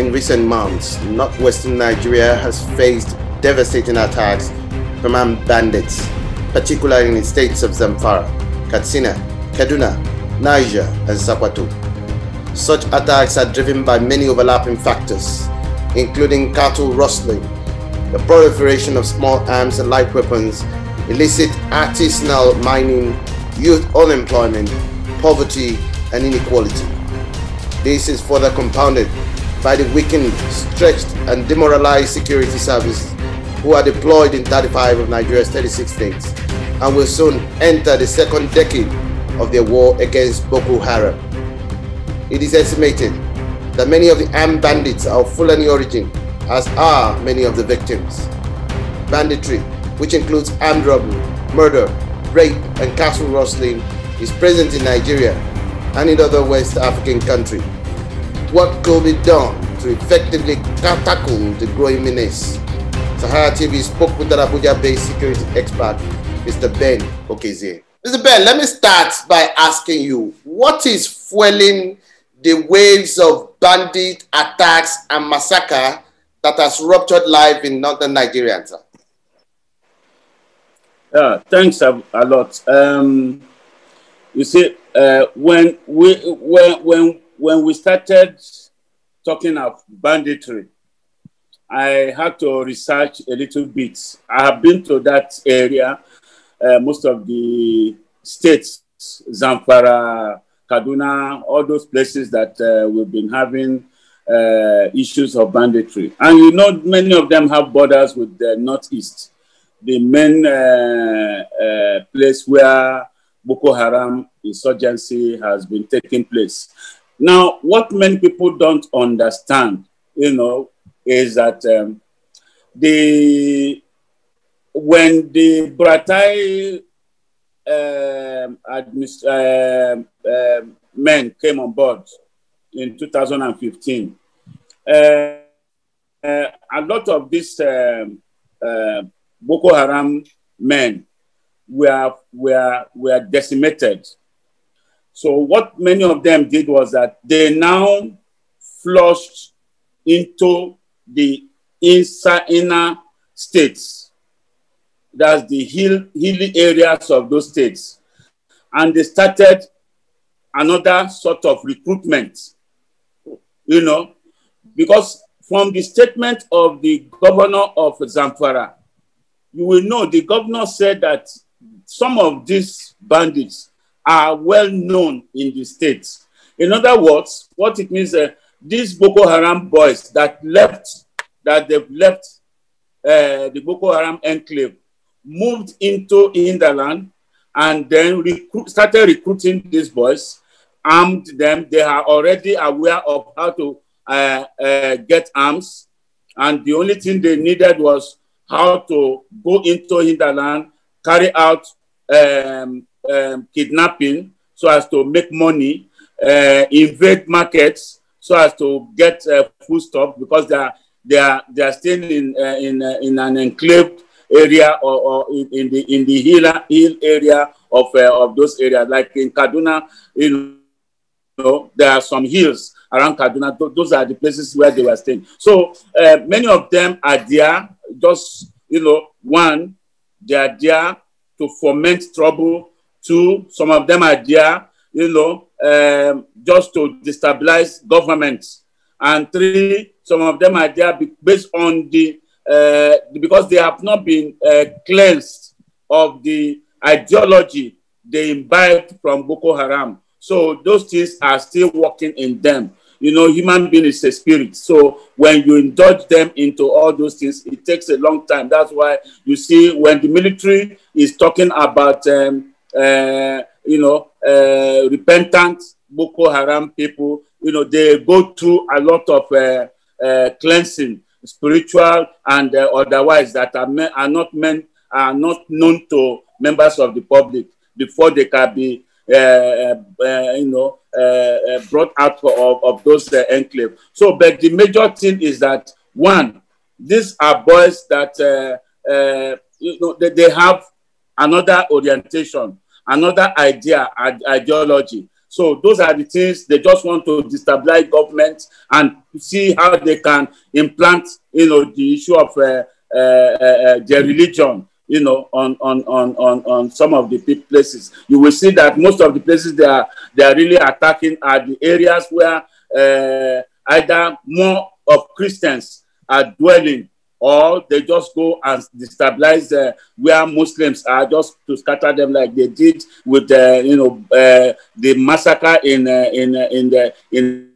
In recent months, northwestern Nigeria has faced devastating attacks from armed bandits, particularly in the states of Zamfara, Katsina, Kaduna, Niger, and Sokoto. Such attacks are driven by many overlapping factors, including cattle rustling, the proliferation of small arms and light weapons, illicit artisanal mining, youth unemployment, poverty, and inequality. This is further compounded by the weakened, stretched, and demoralized security services who are deployed in 35 of Nigeria's 36 states and will soon enter the second decade of their war against Boko Haram. It is estimated that many of the armed bandits are of Fulani origin as are many of the victims. Banditry, which includes armed robbery, murder, rape, and cattle rustling, is present in Nigeria and in other West African countries. What could be done to effectively tackle the growing menace? Sahara TV spoke with the Abuja-based security expert, Mr. Ben Okezie. Mr. Ben, let me start by asking you, what is fueling the waves of bandit attacks and massacre that has ruptured life in northern Nigeria, sir? Yeah, thanks a, a lot. Um, you see, uh, when we when when when we started talking of banditry, I had to research a little bit. I have been to that area, uh, most of the states, Zamfara, Kaduna, all those places that uh, we've been having uh, issues of banditry. And you know, many of them have borders with the Northeast, the main uh, uh, place where Boko Haram insurgency has been taking place. Now, what many people don't understand, you know, is that um, the when the Buratai um, um, um, men came on board in 2015, uh, uh, a lot of these um, uh, Boko Haram men were, were, were decimated. So what many of them did was that they now flushed into the inside, inner states. That's the hill, hilly areas of those states. And they started another sort of recruitment you know, because from the statement of the governor of Zamfara, you will know the governor said that some of these bandits are well known in the states. In other words, what it means, uh, these Boko Haram boys that left, that they've left uh, the Boko Haram enclave, moved into Hinterland and then recruit, started recruiting these boys armed them. They are already aware of how to uh, uh, get arms. And the only thing they needed was how to go into hinterland, carry out um, um, kidnapping so as to make money, uh, invade markets so as to get uh, food stuff because they are they are they are staying in uh, in uh, in an enclave area or, or in, in, the in the hill, hill area of uh, of those areas like in Kaduna in know, there are some hills around Kaduna. Those are the places where they were staying. So uh, many of them are there, just, you know, one, they are there to foment trouble. Two, some of them are there, you know, um, just to destabilize governments. And three, some of them are there based on the, uh, because they have not been uh, cleansed of the ideology they imbibed from Boko Haram. So those things are still working in them. You know, human being is a spirit. So when you indulge them into all those things, it takes a long time. That's why you see when the military is talking about, um, uh, you know, uh, repentant Boko Haram people, you know, they go through a lot of uh, uh cleansing, spiritual and uh, otherwise, that are, are not meant, are not known to members of the public before they can be uh, uh, you know, uh, brought out of, of those enclave. So, but the major thing is that one, these are boys that you know they, they have another orientation, another idea, ideology. So those are the things they just want to destabilize government and see how they can implant, you know, the issue of uh, uh, uh, their religion, you know, on, on, on, on, on some of the places. You will see that most of the places they are, they are really attacking are the areas where uh, either more of Christians are dwelling or they just go and destabilize uh, where Muslims are just to scatter them like they did with uh, you know uh, the massacre in uh, in uh, in the in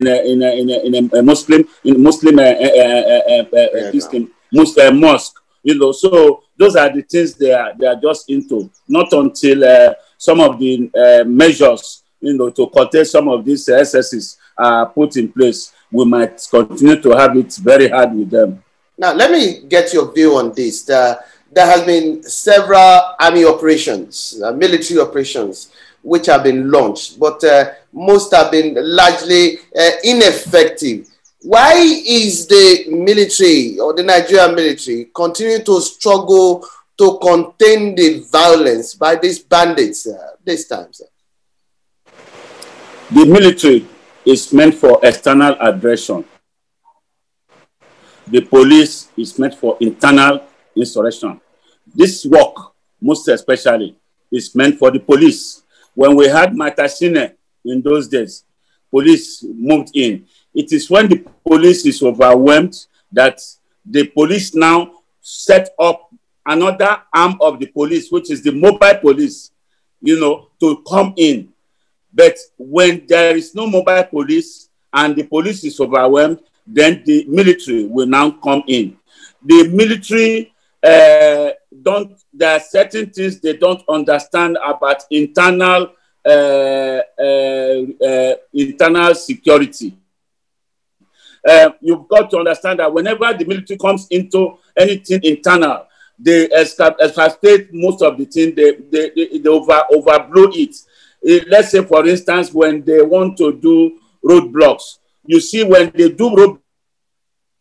in a, in a, in a, in a Muslim in Muslim uh, uh, uh, uh, Muslim mosque. You know, so those are the things they are they are just into. Not until uh, some of the uh, measures, you know, to curtail some of these excesses are put in place, we might continue to have it very hard with them. Now, let me get your view on this. there has been several army operations, uh, military operations, which have been launched, but uh, most have been largely uh, ineffective. Why is the military or the Nigerian military continuing to struggle to contain the violence by these bandits uh, this time? Sir? The military is meant for external aggression the police is meant for internal insurrection. This work, most especially, is meant for the police. When we had Maitatsine in those days, police moved in. It is when the police is overwhelmed that the police now set up another arm of the police, which is the mobile police, you know, to come in. But when there is no mobile police and the police is overwhelmed, then the military will now come in. The military uh, don't, there are certain things they don't understand about internal, uh, uh, internal security. You've got to understand that whenever the military comes into anything internal, they escalate most of the thing, they, they, they, they over, overblow it. Let's say, for instance, when they want to do roadblocks, you see when they do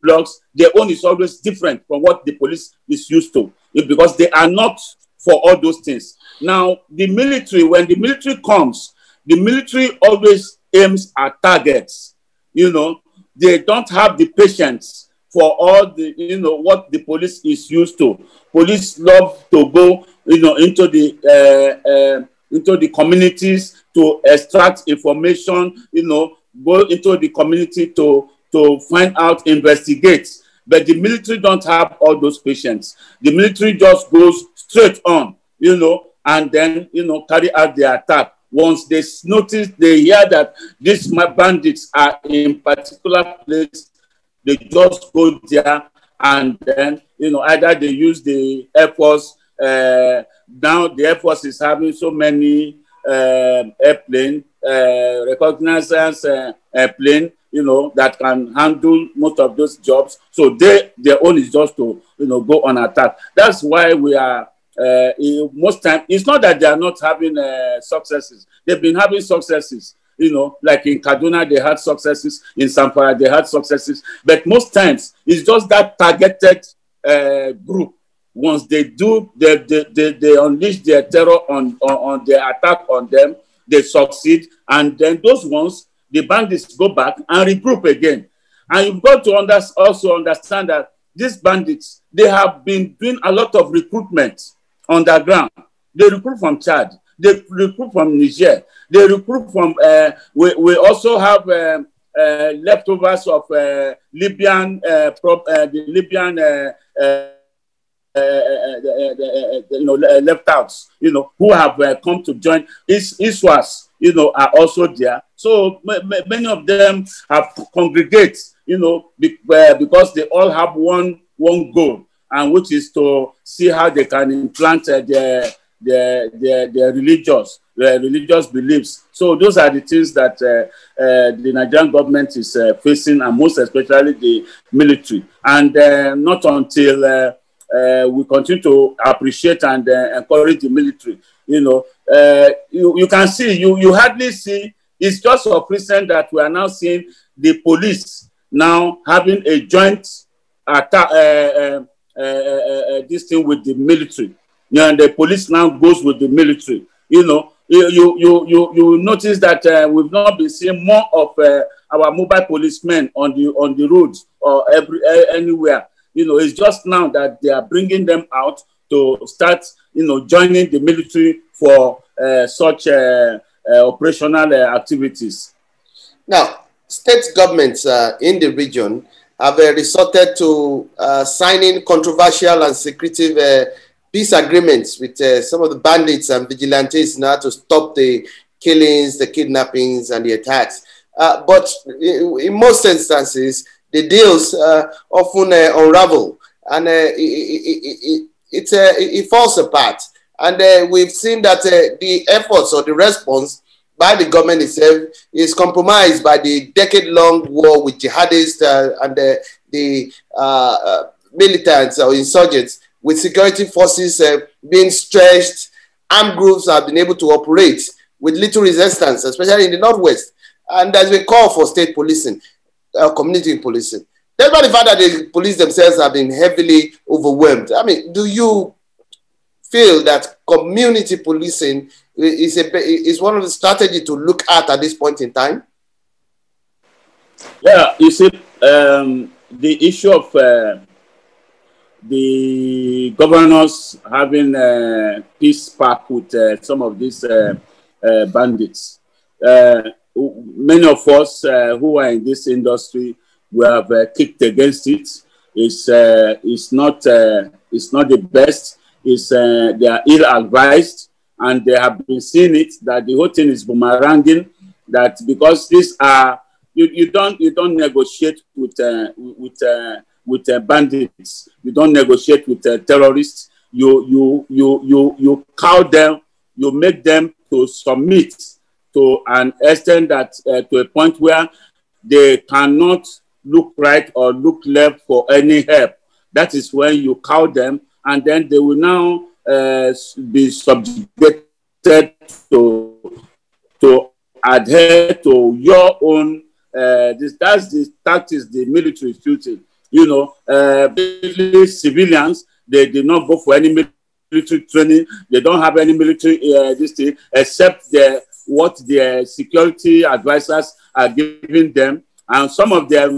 roadblocks, their own is always different from what the police is used to because they are not for all those things. Now, the military, when the military comes, the military always aims at targets. You know, they don't have the patience for all the, you know, what the police is used to. Police love to go, you know, into the uh, uh, into the communities to extract information, you know, go into the community to, to find out, investigate. But the military don't have all those patience. The military just goes straight on, you know, and then, you know, carry out the attack. Once they notice, they hear that these bandits are in particular place, they just go there and then, you know, either they use the Air Force. Uh, now the Air Force is having so many uh, airplanes uh, reconnaissance uh, plane, you know, that can handle most of those jobs. So they their own is just to you know go on attack. That's why we are uh, most time. It's not that they are not having uh, successes. They've been having successes. You know, like in Kaduna, they had successes. In Zamfara, they had successes. But most times, it's just that targeted uh, group once they do they, they, they, they unleash their terror on, on, on their attack on them they succeed, and then those ones, the bandits go back and regroup again. And you've got to under, also understand that these bandits, they have been doing a lot of recruitment underground. They recruit from Chad, they recruit from Niger, they recruit from, uh, we, we also have um, uh, leftovers of uh, Libyan, uh, prop, uh, the Libyan uh, uh, uh, uh, you know, left outs, you know, who have come to join. Is ISWAP, you know, are also there. So many of them have congregate, you know, because they all have one one goal, and which is to see how they can implant their their their, their religious their religious beliefs. So those are the things that uh, uh, the Nigerian government is uh, facing, and most especially the military. And not until uh, we continue to appreciate and uh, encourage the military. You know, uh, you, you can see, you, you hardly see, it's just recent that we are now seeing the police now having a joint attack, uh, uh, uh, this thing with the military. You know, and the police now goes with the military. You know, you you you you notice that uh, we've not been seeing more of uh, our mobile policemen on the on the roads or every uh, anywhere. You know, it's just now that they are bringing them out to start, you know, joining the military for uh, such uh, uh, Uh, operational uh, activities. Now, state governments uh, in the region have resorted to signing controversial and secretive peace agreements with some of the bandits and vigilantes now to stop the killings, the kidnappings, and the attacks. Uh, but in, most instances, the deals uh, often uh, unravel and it, it, it, it, falls apart. And we've seen that the efforts or the response by the government itself is compromised by the decade-long war with jihadists uh, and the, the uh, uh, militants or insurgents, with security forces being stretched, armed groups have been able to operate with little resistance, especially in the northwest. And there's been call for state policing, uh, community policing. Despite the fact that the police themselves have been heavily overwhelmed. I mean, do you feel that community policing is, a, is one of the strategies to look at at this point in time? Yeah, you see, um, the issue of uh, the governors having a uh, peace pact with uh, some of these uh, uh bandits. Uh, many of us who are in this industry we have kicked against it. It's, it's, not, it's not the best. It's, uh, they are ill advised and they have been seeing it that the whole thing is boomeranging. That because these are you, you don't you don't negotiate with uh, with with bandits. You don't negotiate with terrorists. You you you you you cow them. You make them to submit to an extent that uh, to a point where they cannot look right or look left for any help. That is when you cow them, and then they will now uh, be subjected to to adhere to your own. Uh, this that's the tactics the military is using. You know, uh, civilians they did not go for any military training. They don't have any military uh, this thing except the what their security advisors are giving them, and some of their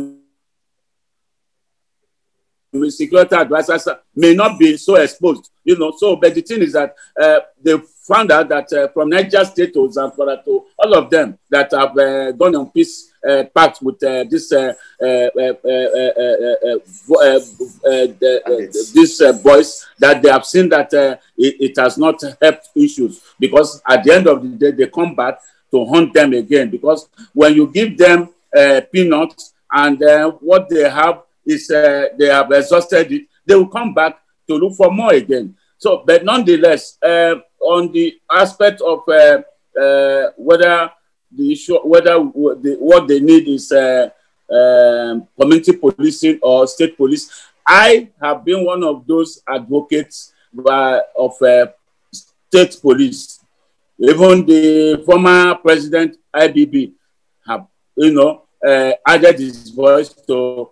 security advisors may not be so exposed, you know. So, but the thing is that uh, they found out that uh, from Niger State to Zamfara to all of them that have uh, gone on peace uh, pact with uh, this uh, these boys that they have seen that it, it, has not helped issues because at the end of the day they come back to hunt them again because when you give them peanuts and what they have is they have exhausted it they will come back to look for more again so but nonetheless on the aspect of whether the issue whether the, what they need is uh, um, community policing or state police. I have been one of those advocates uh, of uh, state police. Even the former president IBB have, you know, uh, added his voice to uh,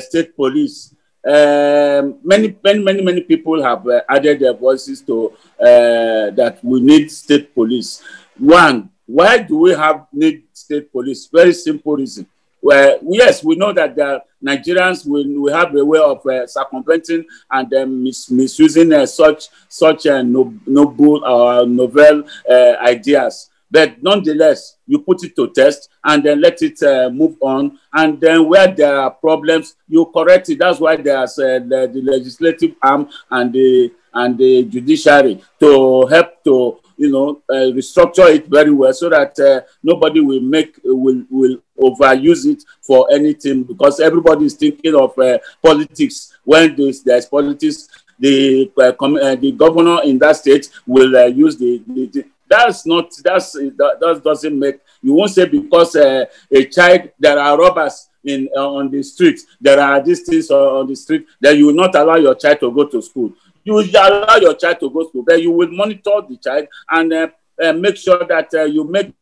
state police. Um, many, many, many, many people have uh, added their voices to that we need state police. One, why do we have need state police? Very simple reason. Well, yes, we know that the Nigerians will, will have a way of uh, circumventing and uh, mis misusing uh, such such uh, noble or novel uh, ideas. But nonetheless, you put it to test and then let it uh, move on. And then where there are problems, you correct it. That's why there's uh, the, the legislative arm and the and the judiciary to help to you know, uh, restructure it very well so that uh, nobody will make will will overuse it for anything because everybody is thinking of uh, politics when there's, there's politics. The uh, uh, the governor in that state will uh, use the, the, that's not that's that, that doesn't make you won't say because a child there are robbers in on the street there are these things on the street that you will not allow your child to go to school you will allow your child to go to bed. You will monitor the child and uh, uh, make sure that uh, you make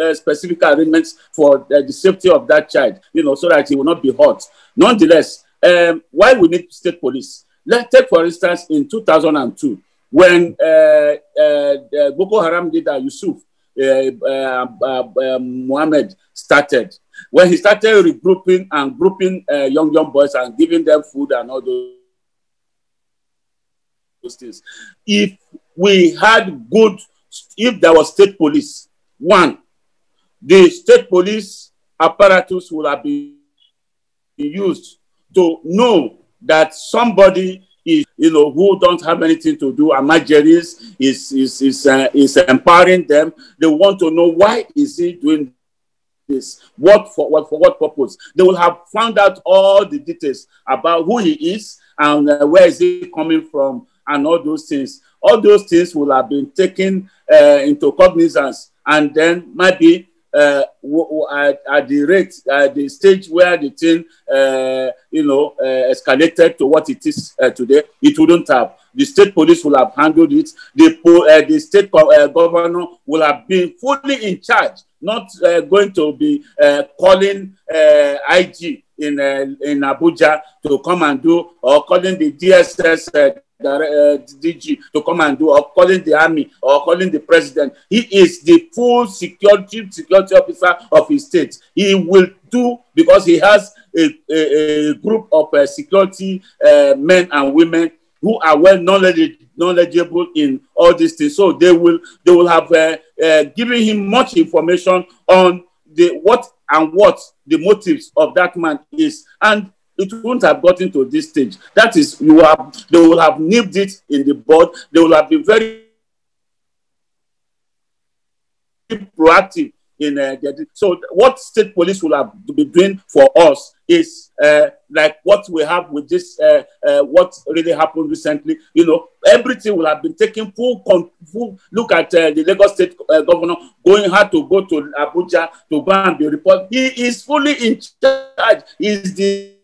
uh, specific arrangements for the safety of that child, you know, so that he will not be hurt. Nonetheless, um, why we need state police? Let's take, for instance, in 2002, when uh, uh, Boko Haram leader Yusuf uh, uh, uh, Muhammad started, when he started regrouping and grouping young young boys and giving them food and all those things, if we had good, if there was state police, one, the state police apparatus would have been used to know that somebody is, you know, who don't have anything to do, Almajiris is is is uh, is empowering them. They want to know why is he doing this? What for? What for? What purpose? They will have found out all the details about who he is and uh, where is he coming from and all those things. All those things will have been taken uh, into cognizance, and then maybe uh, at, at, the rate, at the stage where the thing, uh, you know, uh, escalated to what it is uh, today, it wouldn't have. The state police will have handled it. The, uh, the state uh, governor will have been fully in charge, not going to be calling IG in in Abuja to come and do or calling the DSS uh, DG to come and do, or calling the army, or calling the president. He is the full security security officer of his state. He will do because he has a, a, a group of uh, security uh, men and women who are well knowledgeable in all these things. So they will they will have uh, uh, given him much information on the what and what the motives of that man is, and it wouldn't have gotten to this stage. That is, you have they will have nipped it in the bud. They will have been very proactive in uh, getting. So, what state police will have to be doing for us is uh, like what we have with this. Uh, uh, what really happened recently. You know, everything will have been taken full. full look at uh, the Lagos State uh, governor going hard to go to Abuja to go and be report. He is fully in charge. He is the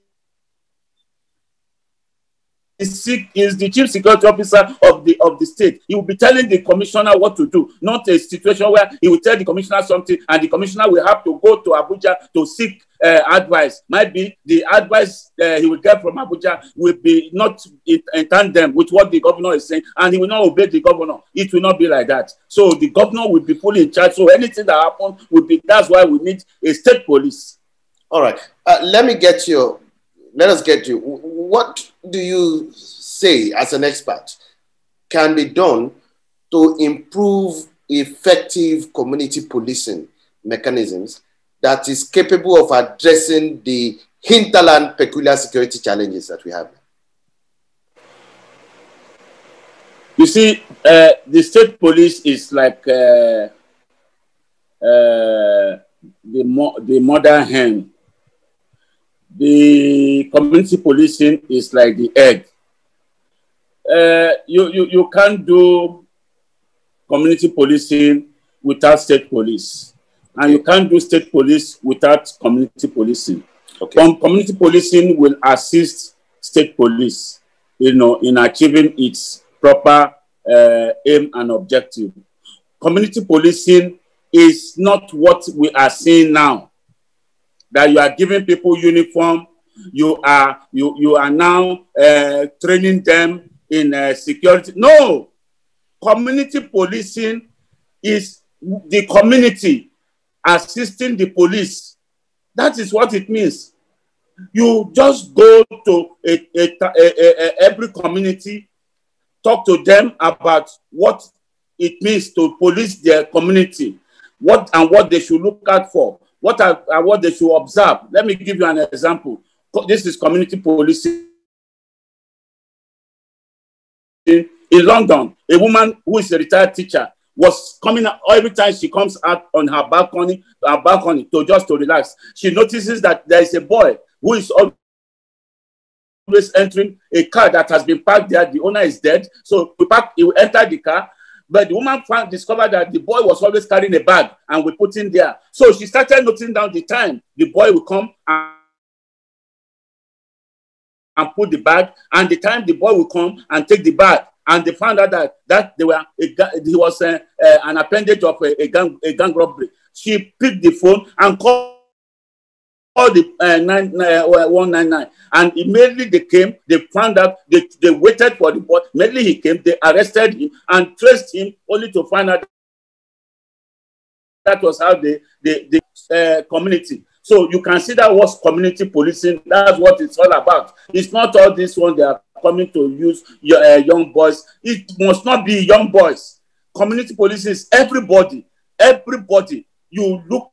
is the chief security officer of the of the state. He will be telling the commissioner what to do, not a situation where he will tell the commissioner something and the commissioner will have to go to Abuja to seek uh, advice. Might be the advice uh, he will get from Abuja will be not in, in tandem with what the governor is saying, and he will not obey the governor. It will not be like that. So the governor will be fully in charge. So anything that happens will be. That's why we need a state police. All right. Uh, let me get you. Let us get you. What do you say, as an expert, can be done to improve effective community policing mechanisms that is capable of addressing the hinterland peculiar security challenges that we have? You see, uh, the state police is like uh, uh, the, mo- the mother hen the community policing is like the egg. Uh, you, you, you can't do community policing without state police. And you can't do state police without community policing. Okay. Com- community policing will assist state police, you know, in achieving its proper uh, aim and objective. Community policing is not what we are seeing now that you are giving people uniform, you are you you are now uh, training them in uh, security. No, community policing is the community assisting the police. That is what it means. You just go to a, a, a, every community, talk to them about what it means to police their community, what and what they should look out for what are, are what they should observe. Let me give you an example. This is community policing. In, in London, a woman who is a retired teacher was coming out every time she comes out on her balcony, her balcony to just to relax. She notices that there is a boy who is always entering a car that has been parked there. The owner is dead, so we park. He will enter the car but the woman found, discovered that the boy was always carrying a bag and we put in there. So she started noting down the time the boy would come and, and put the bag, and the time the boy would come and take the bag. And they found out that, that they were a, he was a, uh, a, uh, an appendage of a, a, gang, a gang robbery. She picked the phone and called the uh, nine, uh, 199 and immediately they came they found out they, they waited for the boy immediately he came they arrested him and traced him only to find out that was how they the, the uh, community. So you can see that was community policing. That's what it's all about. It's not all this one they are coming to use your uh, young boys. It must not be young boys. Community policing is everybody. Everybody. You look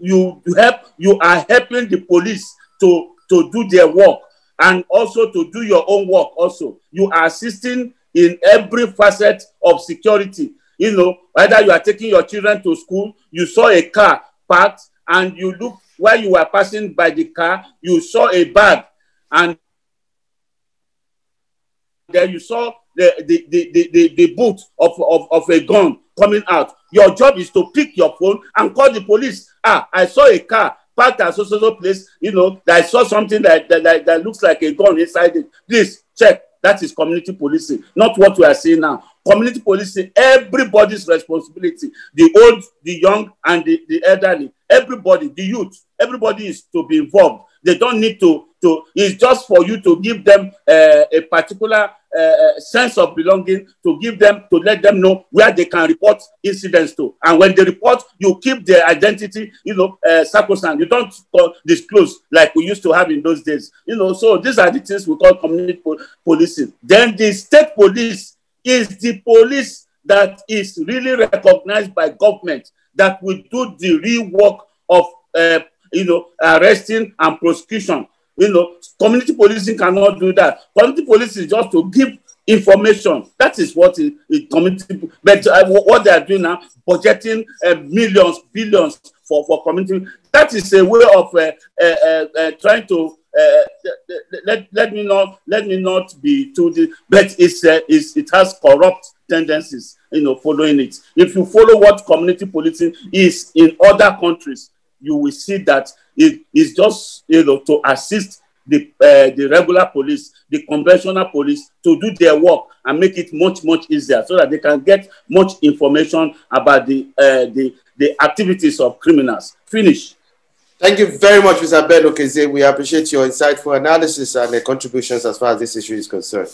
you help you are helping the police to to do their work and also to do your own work also. You are assisting in every facet of security. You know whether you are taking your children to school you saw a car parked and you look while you were passing by the car you saw a bag and then you saw the the the the, the, the boot of, of of a gun coming out. Your job is to pick your phone and call the police ah i saw a car parked at so so so place you know i saw something that, that that that looks like a gun inside it. Please check. That is community policing not what we are seeing now. Community policing everybody's responsibility the old the young and the the elderly everybody the youth everybody is to be involved. They don't need to to it's just for you to give them uh, a particular uh, sense of belonging to give them to let them know where they can report incidents to. And when they report you keep their identity you know uh, sacrosanct. You don't uh, disclose like we used to have in those days. You know so these are the things we call community po policing. Then the state police is the police that is really recognized by government that will do the real work of uh, you know arresting and prosecution You know, community policing cannot do that. Community policing is just to give information. That is what community. But uh, what they are doing now, budgeting uh, millions, billions for for community. That is a way of uh, uh, uh, uh trying to. let, let me not let me not be too deep, but it's, it's it has corrupt tendencies you know following it if you follow what community policing is in other countries you will see that it is just you know to assist the uh, the regular police, the conventional police to do their work and make it much much easier so that they can get much information about the uh, the the activities of criminals. Finish. Thank you very much, Mr. Ben Okezie. We appreciate your insightful analysis and the contributions as far as this issue is concerned.